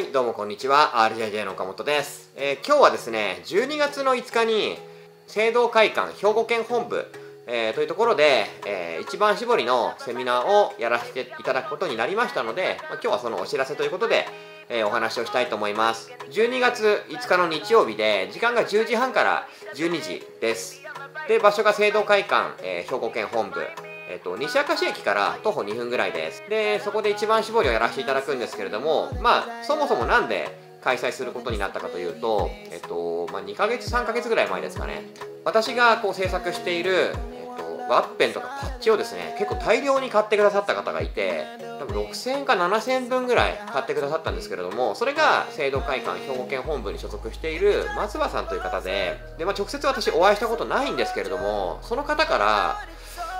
はいどうもこんにちは。RJJ の岡本です、えー、今日はですね12月の5日に聖堂会館兵庫県本部、えー、というところで、えー、一番絞りのセミナーをやらせていただくことになりましたので、まあ、今日はそのお知らせということで、えお話をしたいと思います。12月5日の日曜日で時間が10時半から12時です。で場所が聖堂会館、え兵庫県本部。えっと、西明石駅から徒歩2分ぐらいです。で、そこで一番絞りをやらせていただくんですけれども、まあ、そもそもなんで開催することになったかというと、えっと、まあ、2ヶ月、3ヶ月ぐらい前ですかね。私がこう制作している、えっと、ワッペンとかパッチをですね、結構大量に買ってくださった方がいて、多分6000か7000分ぐらい買ってくださったんですけれども、それが制度会館兵庫県本部に所属している松葉さんという方で、で、まあ、直接私お会いしたことないんですけれども、その方から、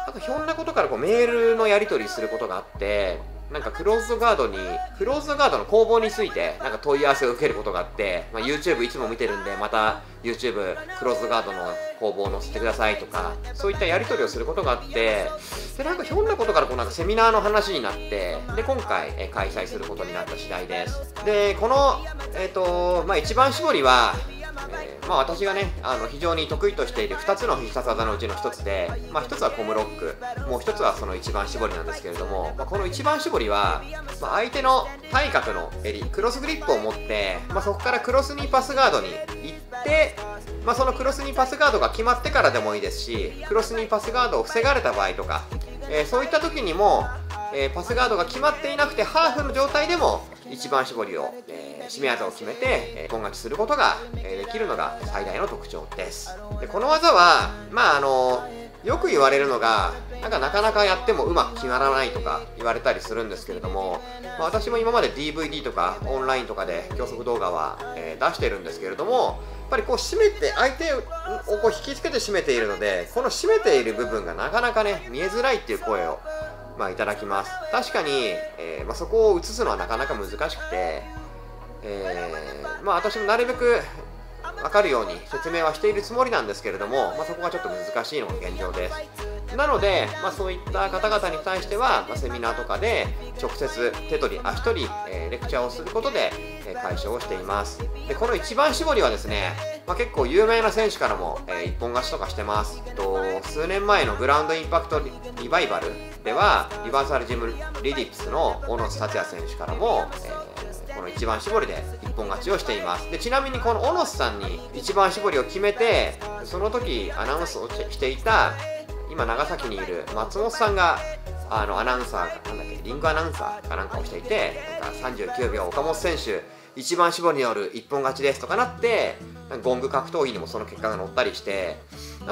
なんかひょんなことからこうメールのやり取りすることがあってなんかクローズドガードにクローズドガードの工房についてなんか問い合わせを受けることがあって、まあ、YouTube いつも見てるんでまた YouTube クローズドガードの工房を載せてくださいとかそういったやり取りをすることがあってでなんかひょんなことからこうなんかセミナーの話になってで今回、え開催することになった次第です。でこの、えーとまあ、一番絞りはえ、まあ、私がねあの非常に得意としている2つの必殺技のうちの1つで、まあ、1つはコムロックもう1つはその一番絞りなんですけれども、まあ、この一番絞りは、ま相手の対角の襟クロスグリップを持って、まそこからクロスにパスガードに行って、まそのクロスにパスガードが決まってからでもいいですしクロスにパスガードを防がれた場合とか、えー、そういった時にもえー、パスガードが決まっていなくてハーフの状態でも一番絞りを、えー、締め技を決めて、えー、勝ちすることが、えー、できるのが最大の特徴です。でこの技はまああのよく言われるのがなんかなかなかやってもうまく決まらないとか言われたりするんですけれども、まあ、私も今まで DVD とかオンラインとかで教則動画は、えー、出してるんですけれどもやっぱりこう締めて相手をこう引きつけて締めているのでこの締めている部分がなかなかね見えづらいっていう声をまあ、いただきます。確かに、えー、まあ、そこを映すのはなかなか難しくて、えー、まあ、私もなるべく分かるように説明はしているつもりなんですけれども、まあ、そこがちょっと難しいのが現状です。なので、まあ、そういった方々に対しては、まあ、セミナーとかで直接手取り足取り、えー、レクチャーをすることで、え、解消をしています。でこの一番絞りはですねまあ、結構有名な選手からも、えー、一本勝ちとかしてます、えっと、数年前のグラウンドインパクトリバイバルではユバーサルジムリディップスの小野津達也選手からも、えー、この一番絞りで一本勝ちをしています。でちなみにこの小野さんに一番絞りを決めてその時アナウンスをしていた今長崎にいる松本さんがあのアナウンサーなんだっけリングアナウンサーかなんかをしていてなんか39秒岡本選手一番絞りによる一本勝ちですとかなってゴング格闘技にもその結果が載ったりして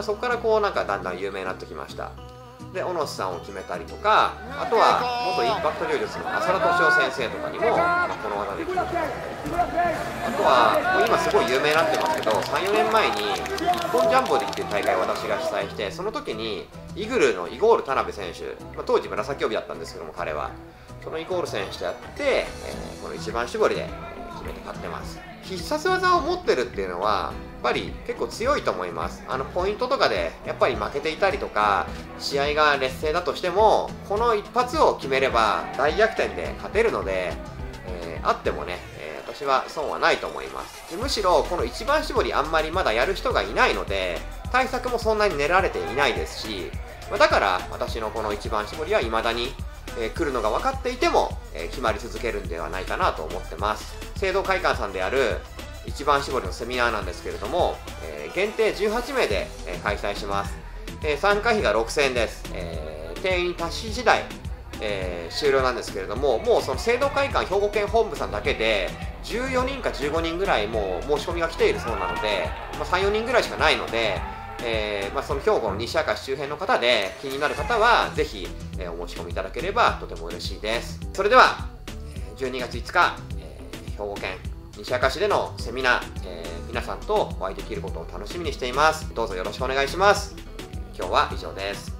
そこからこうなんかだんだん有名になってきました。で小野さんを決めたりとかあとは元インパクト柔術の浅田敏夫先生とかにも、まあ、この技できるあとは今すごい有名になってますけど34年前に日本ジャンボでっていう大会を私が主催してその時にイグルのイゴール田辺選手、まあ、当時紫帯だったんですけども彼は。そのイゴール選手とやって、えー、この一番絞りで決めて勝ってます。必殺技を持ってるっていうのはやっぱり結構強いと思います。あのポイントとかでやっぱり負けていたりとか試合が劣勢だとしてもこの一発を決めれば大逆転で勝てるので、えー、あってもね、えー、私は損はないと思います。むしろこの一番絞りあんまりまだやる人がいないので対策もそんなに練られていないですしだから私のこの一番絞りは未だにえー、来るのが分かっていても、えー、決まり続けるんではないかなと思ってます。聖堂会館さんである一番絞りのセミナーなんですけれども、えー、限定18名で、えー、開催します、えー、参加費が6000円です、えー、定員達し次第、えー、終了なんですけれどももうその聖堂会館兵庫県本部さんだけで14人か15人ぐらいもう申し込みが来ているそうなので、まあ、34人ぐらいしかないのでえー、まあ、その兵庫の西明石周辺の方で気になる方はぜひ、えー、お申し込みいただければとても嬉しいです。それでは12月5日、えー、兵庫県西明石でのセミナー、え皆さんとお会いできることを楽しみにしています。どうぞよろしくお願いします。今日は以上です。